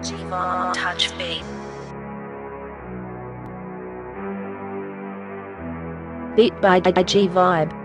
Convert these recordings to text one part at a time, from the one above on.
Jiva touch beat. Beat by G Vibe.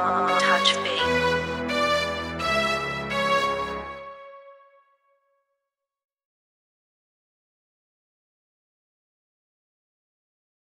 Beat.